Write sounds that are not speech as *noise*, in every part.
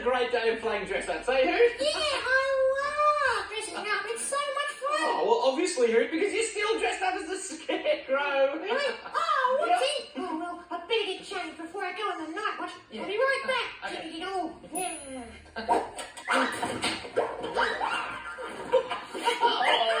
great day of playing dress up, say Hoot? Yeah, I love dressing up. It's so much fun. Oh, well, obviously, Hoot, because you're still dressed up as the scarecrow. Really? Oh, what's it? Oh, well, I better get changed before I go on the night watch. I'll be right back. Okay. Get it all. Yeah. *laughs*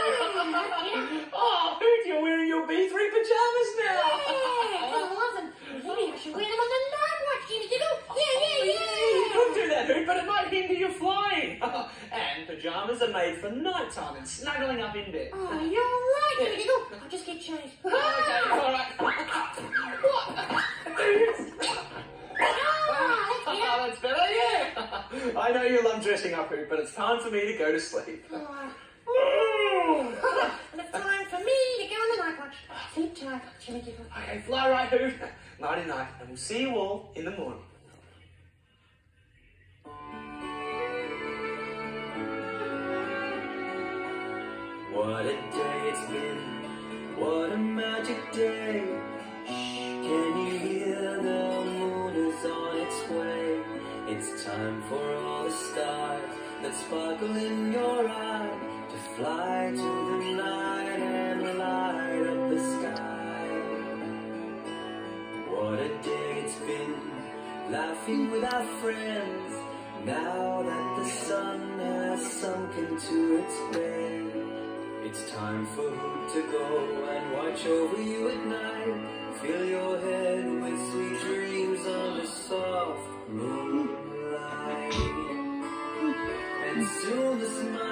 oh, Hoot, you're wearing your B3 pajamas now. Yeah, I love them. Maybe I should wear them on the night watch, Jimmy Giggle. Yeah, yeah, You yeah. could do that, Hoot, *laughs* but it might hinder your flying. *laughs* and pajamas are made for nighttime and snuggling up in bed. Oh, you're right, Jimmy Giggle. I'll just get changed. *laughs* Okay, all right. what? Ah, that's better, yeah. I know you love dressing up, Hoot, but it's time for me to go to sleep. Oh. and it's time for me to go on the night watch. Sleep tight, Jimmy Giggle. Okay, fly right, Hoot. Nighty night, and we'll see you all in the morning. What a day it's been, what a magic day. Shh, can you hear the moon is on its way? It's time for all the stars that sparkle in your eye to fly to the night and light up the sky. What a day it's been, laughing with our friends. Now that the sun has sunk into its bed. It's time for Hoot to go and watch over you at night. Fill your head with sweet dreams on under soft moonlight. And soon the smiling